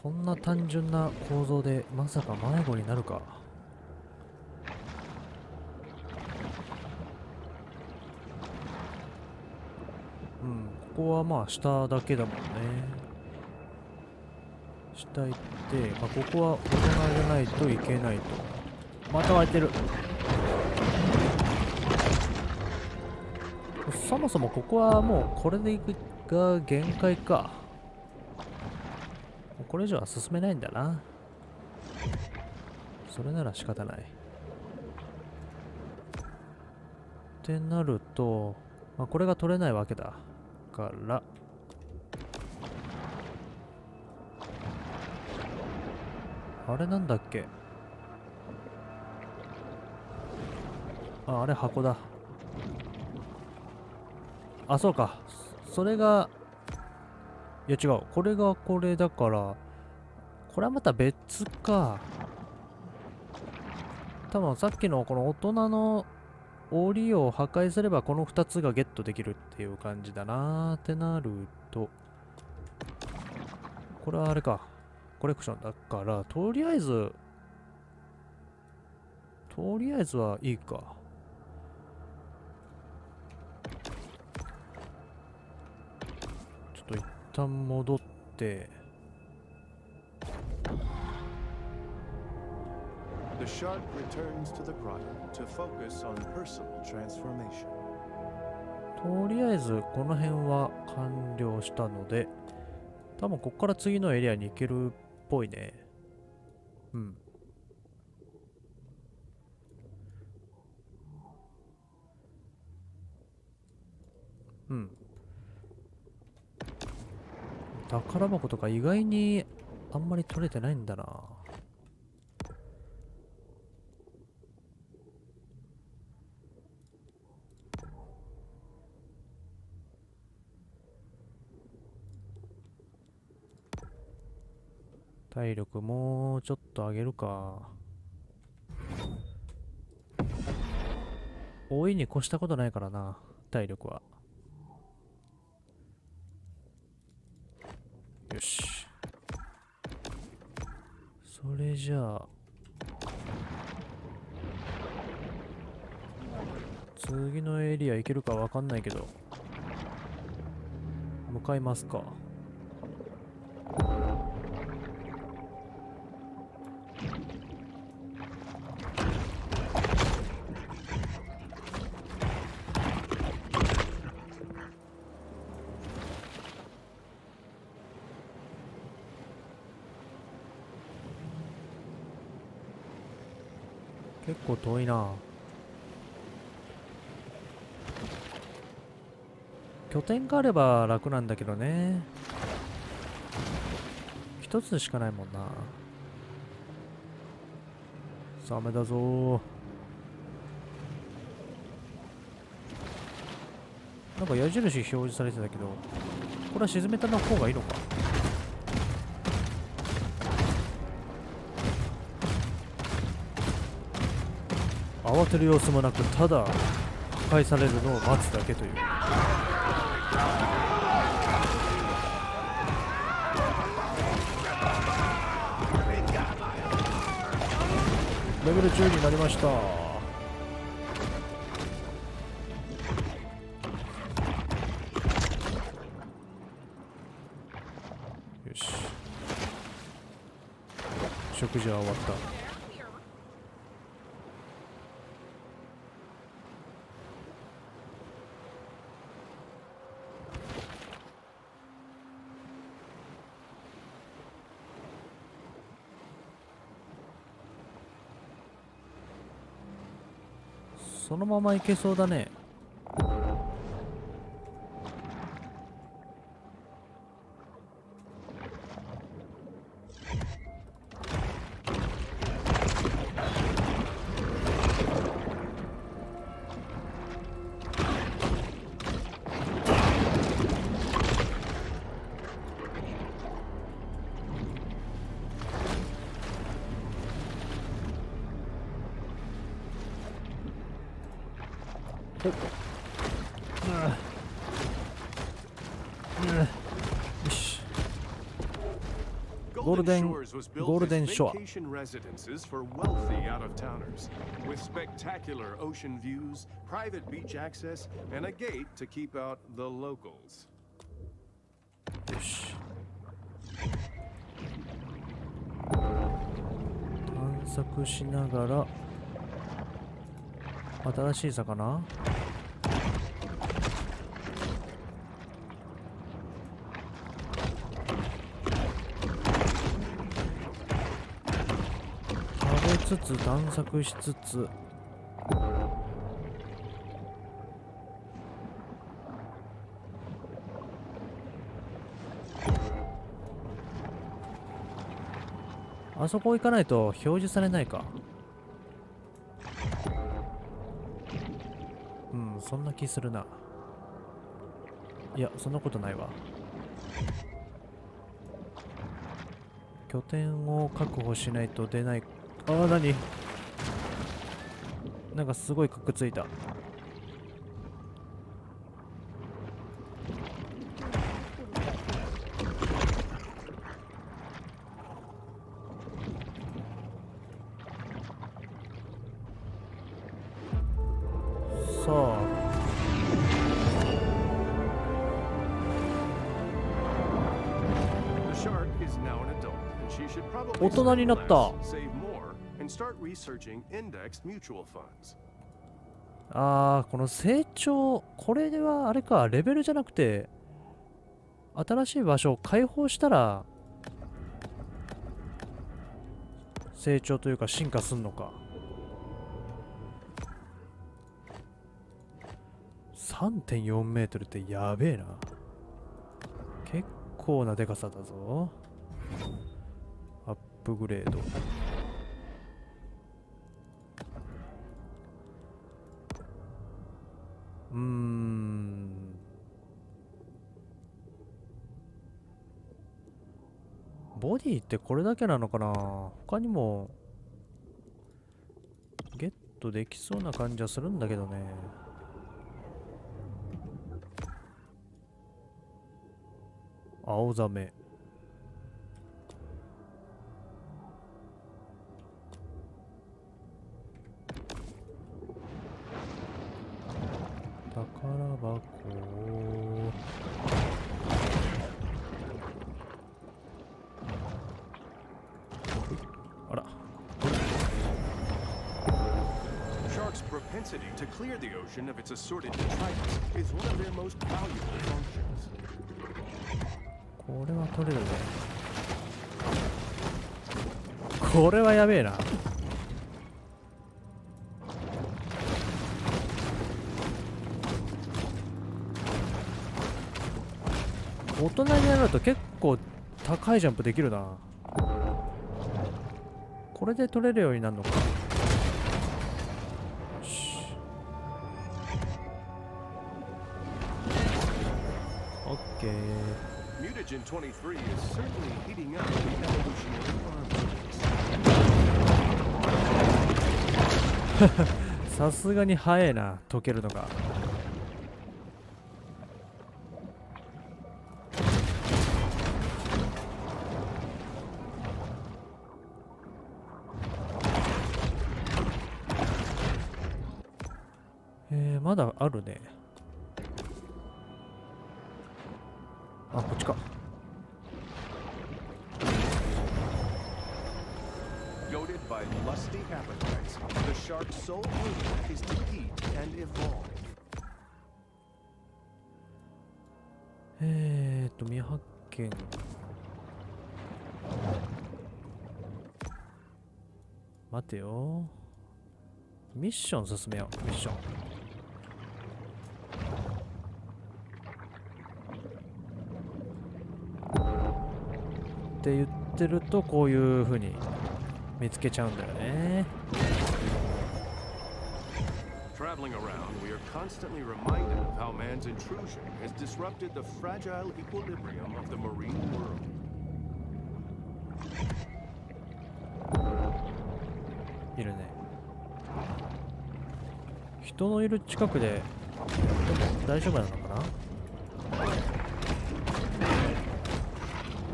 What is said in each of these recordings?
こんな単純な構造でまさか迷子になるか？うんここはまあ下だけだもんね。下行って、まあ、ここは大人じゃないといけないと。また湧いてる。そもそもここはもうこれで行くが限界か。これ以上は進めないんだな。それなら仕方ない。ってなると、まあ、これが取れないわけだ。から。あれなんだっけ？ああれ箱だ。あそうか。それがいや違う。これがこれだからこれはまた別か。多分さっきのこの大人の檻を破壊すればこの2つがゲットできるっていう感じだなーってなると。これはあれか。コレクションだからとりあえずとりあえずはいいか。旦戻って.とりあえずこの辺は完了したので多分ここから次のエリアに行けるっぽいねうんうん宝箱とか意外にあんまり取れてないんだな。体力もうちょっと上げるか。多いに越したことないからな体力はよしそれじゃあ次のエリア行けるかわかんないけど向かいますか。構遠いな。拠点があれば楽なんだけどね。一つしかないもんな。ダメだぞ。ーなんか矢印表示されてたけどこれは沈めたの方がいいのか。慌てる様子もなくただ破壊されるのを待つだけという。レベル10になりました。よし。食事は終わった。そのままいけそうだね。ゴールデンショア。よし。探索しながら新しい魚つつ探索しつつ。あそこ行かないと表示されないか。うんそんな気するな。いやそんなことないわ。拠点を確保しないと出ないああ何？なんかすごいくっついた。さあ。大人になった。Researching indexed mutual funds. あーこの成長これではあれかレベルじゃなくて新しい場所を開放したら成長というか進化すんのか。3.4メートルってやべえな。結構なでかさだぞ。アップグレード。ボディってこれだけなのかな？他にもゲットできそうな感じはするんだけどね。青ザメ clear the ocean of its assorted detritus is one of their most valuable functions. これは取れるねこれはやべえな大人になると結構高いジャンプできるなこれで取れるようになるのか Mutagen 23 is certainly heating up the evolutionary farm. さすがに早いな溶けるのがえー、まだあるねあこっちか by lusty appetites, the shark's sole aim is to eat and evolve. えーっと未発見待てよミッション進めようミッションって言ってるとこういう風に見つけちゃうんだよね Traveling around, we are constantly reminded of how man's intrusion has disrupted the fragile equilibrium of the marine world. いるね人のいる近くで大丈夫なのかな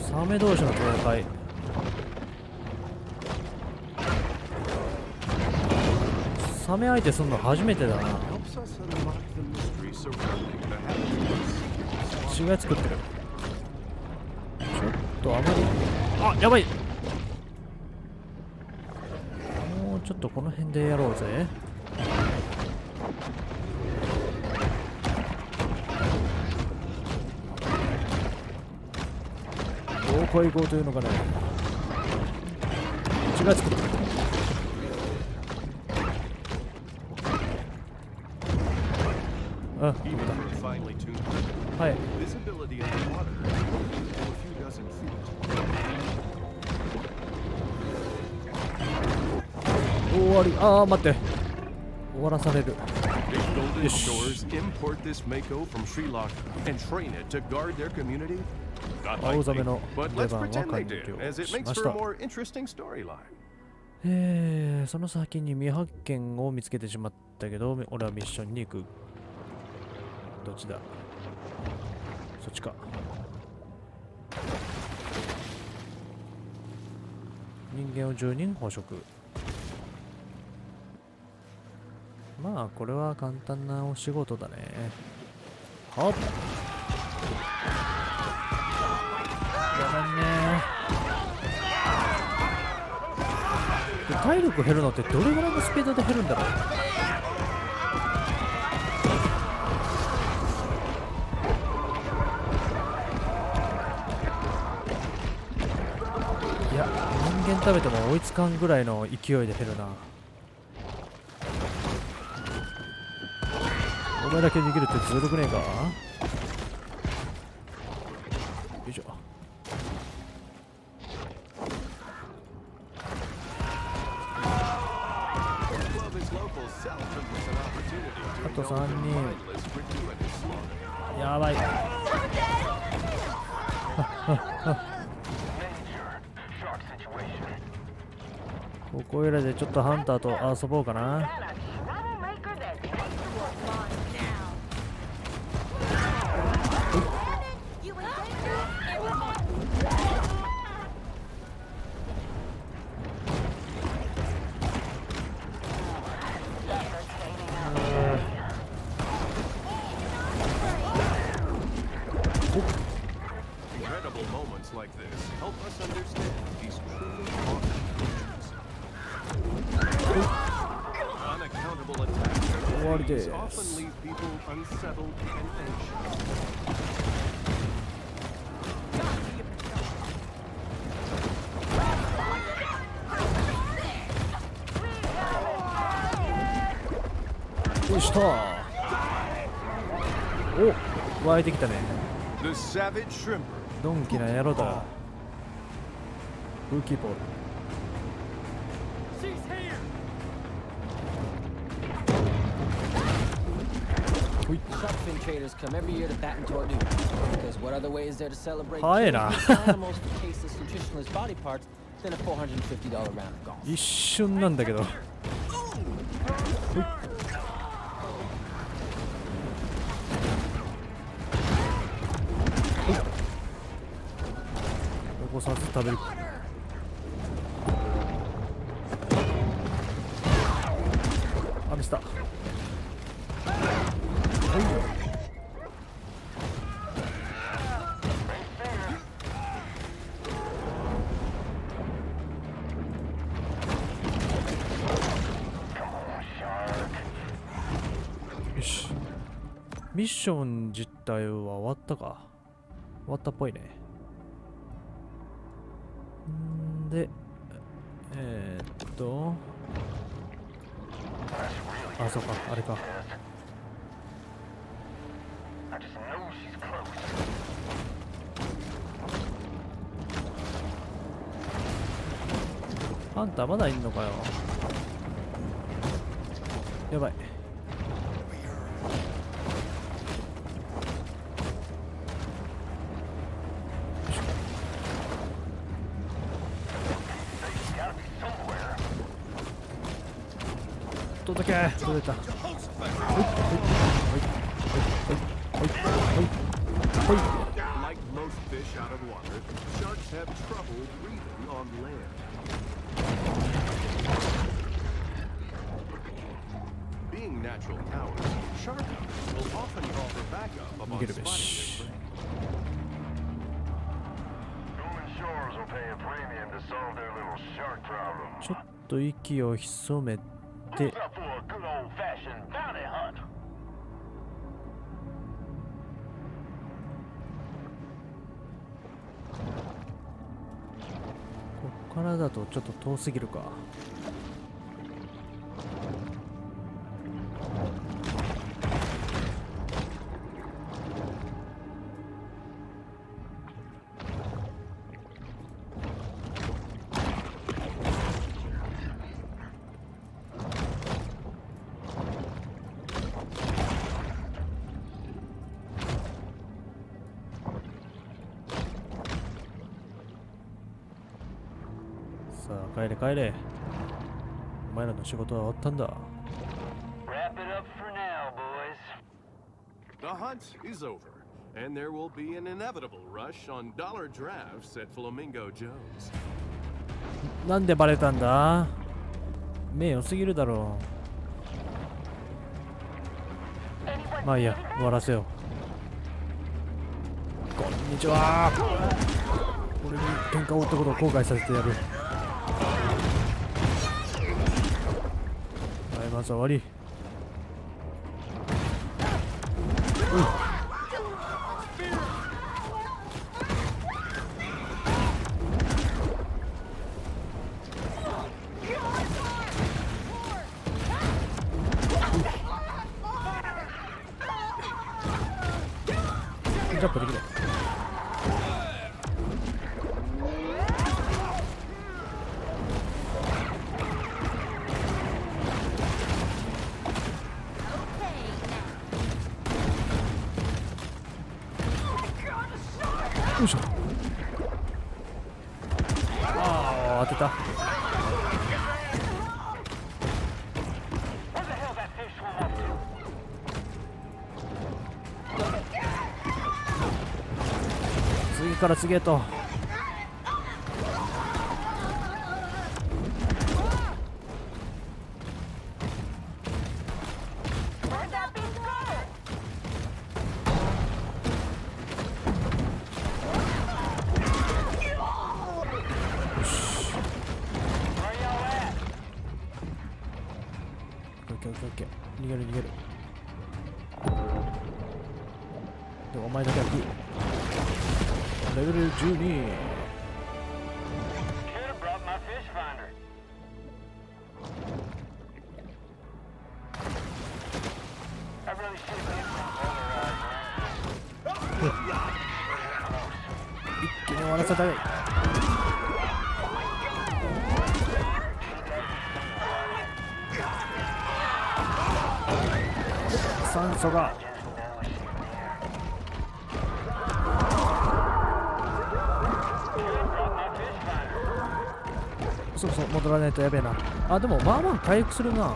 サメ同士の戦いサメ相手すんの初めてだな。違い作ってる。ちょっとあまり。あやばい。もうちょっとこの辺でやろうぜ。どこ行こうというのかね。違い作ってる。終わり。あー待って。終わらされる。よし。アオザメのレバーは完了しました。えーその先に未発見を見つけてしまったけど俺はミッションに行く。どっちだ？そっちか。人間を10人捕食。まあこれは簡単なお仕事だね。はっ。ごめんね。で体力減るのってどれぐらいのスピードで減るんだろう？人間食べても追いつかんぐらいの勢いで減るな。お前だけ逃げるってずるくねえか？ハンターと遊ぼうかな。おっ湧いてきたね。ドンキな野郎だ。ウキボール。Shark fin traders come every year to Baton Tordu. Because what other way is there to celebrate Hi, killing na. beautiful animals for tasteless, nutritionless body parts than a $450 round of golf? 一瞬なんだけどほいほい残さず食べる よし。ミッション自体は終わったか。終わったっぽいね。んでえー、っと。あそうかあれか。I just know she's close. ハンターまだいんのかよ。やばい。ちょっと息を潜めてだとちょっと遠すぎるか。さあ帰れ帰れお前らの仕事は終わったんだ Wrap it up for now, boys. The hunt is over, and there will be an inevitable rush on dollar drafts at Flamingo Joe's. なんでバレたんだ目良すぎるだろうまあいいや?終わらせようこんにちは俺に喧嘩を売ったことを後悔させてやるはいまずは終わり。ジャンプできない。から次へと。オッケー逃げる逃げる。でもお前だけは食うレベル12酸素が。ないとやべえな。あでもまあまあ回復するな。よ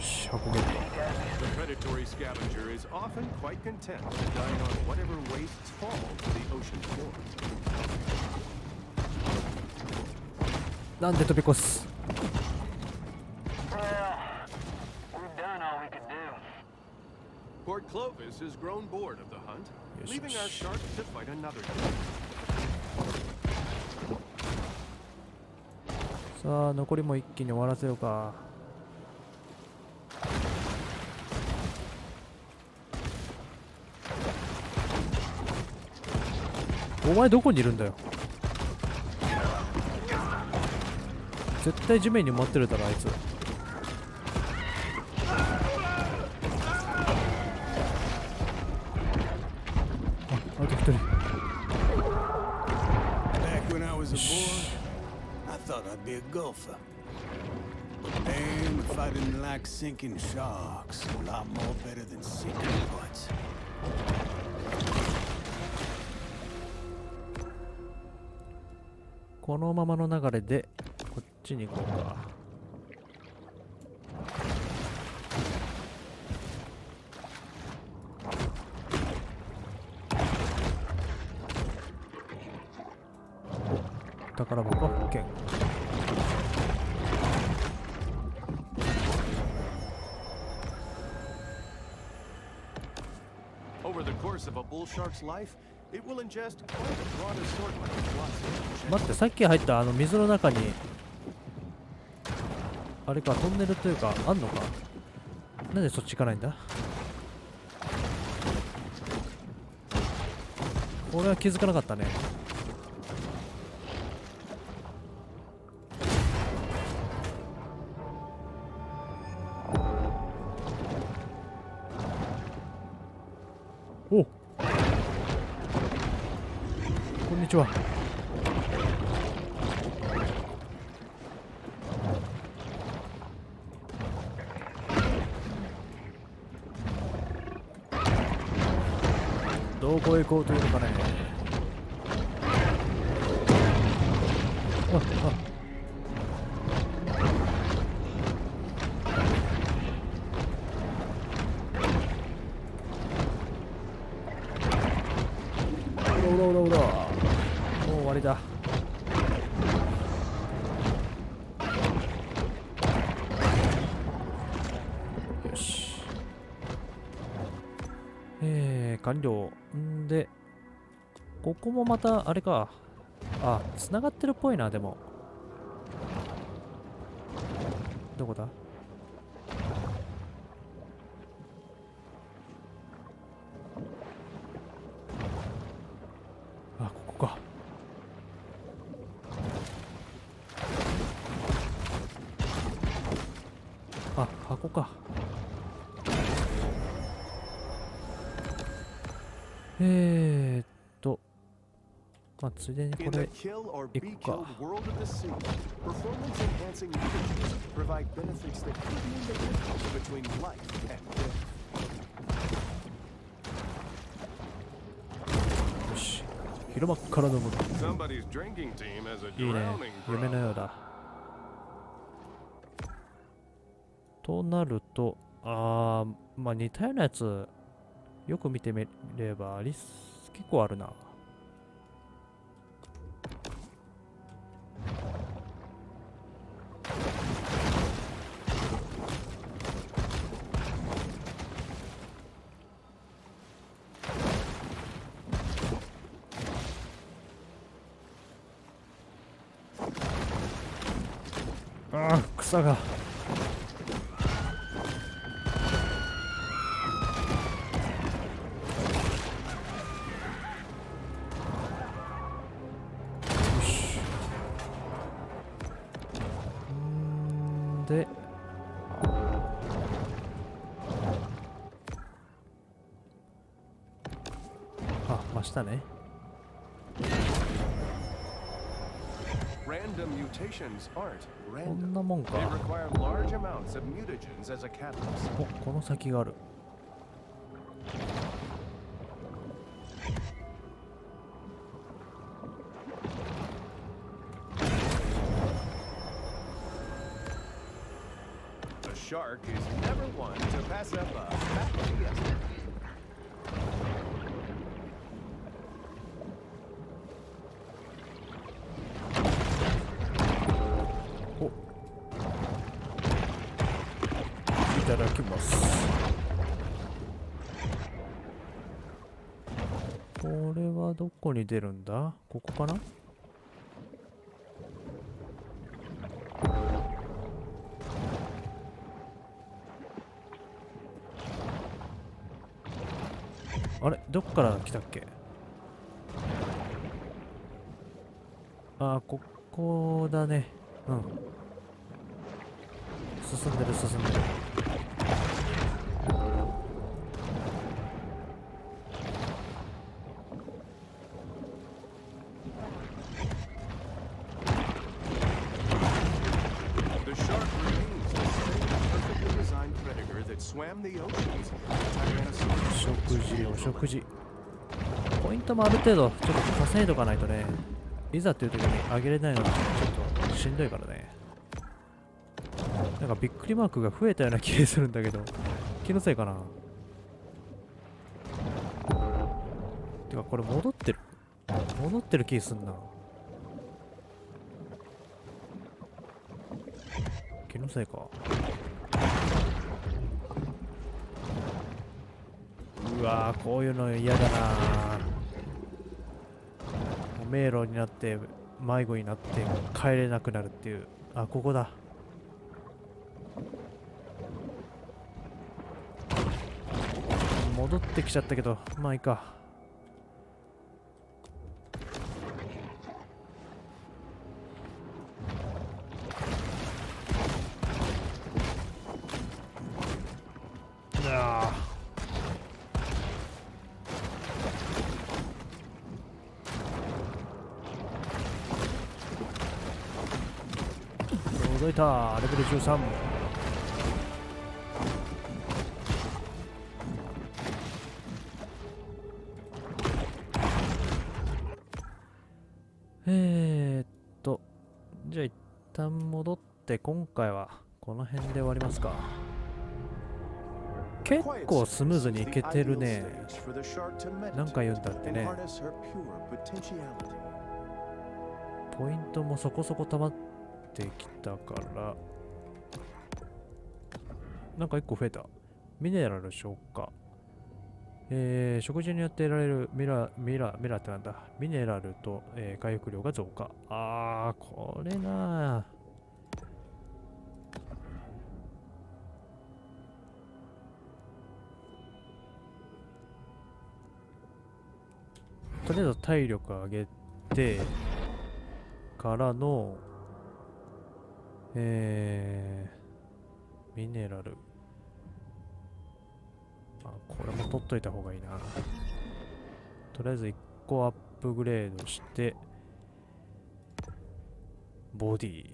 し運べ。Quite content. ーンで飛び越す。さあ残りも一気に終わらせようか。お前どこにいるんだよ。絶対地面に持ってるだろあいつ。と このままの流れでちに行こうか。宝箱発見待ってさっき入ったあの水の中にあれかトンネルというかあんのか？なんでそっち行かないんだ？俺は気づかなかったね。おこんにちは。どこへ行こうというのかね。ああうろうろうろうろもう終わりだ。よし。えー、完了。ここもまたあれか。あつながってるっぽいなでも。どこだ？あここか。あ箱か。えー、まあ、ついでにこれ、行くか。よし、広間から飲む。いいね、夢のようだ。となると、あー、まあ、似たようなやつ、よく見てみれば、ありす結構あるな。あー草が。よし。んーで。あ真下ね。mutations aren't こ random. んなもん They か require large amounts of mutagens as a catalyst. おこの先がある A shark is never one to pass up a fat fiesta. 出るんだ。ここかな？あれ？どこから来たっけ？あーここだね。うん。進んでる進んでる。食事お食事。ポイントもある程度ちょっと稼いどかないとね。いざという時にあげれないのはちょっとしんどいからね。なんかびっくりマークが増えたような気がするんだけど。気のせいかな。てかこれ戻ってる。戻ってる気すんな。気のせいか。うわーこういうの嫌だな。もう迷路になって迷子になって帰れなくなるっていう。あここだ。戻ってきちゃったけどまあいいか。63えー、っとじゃあ一旦戻って今回はこの辺で終わりますか。結構スムーズにいけてるね。何回言うんだってね。ポイントもそこそこ溜まってきたから。なんか1個増えた。ミネラル消化。えー、食事によって得られるミラミラミラってなんだ？ミネラルと、えー回復量が増加。あーこれなとりあえず体力上げてからのえー、ミネラル。あこれも取っといた方がいいな。とりあえず1個アップグレードしてボディ。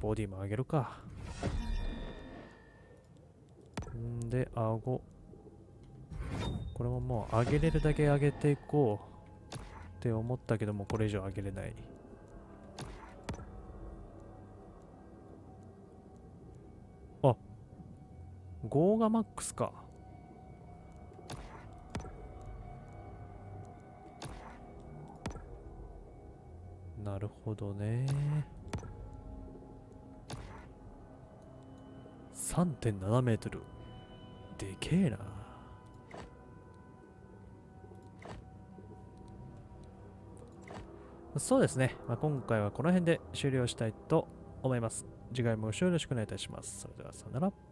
ボディも上げるか。んで顎。これももう上げれるだけ上げていこうって思ったけどもこれ以上上げれない。5がマックスか。なるほどね。3.7メートル。でけえな。そうですね、まあ、今回はこの辺で終了したいと思います。次回もよろしくお願いいたします。それではさよなら。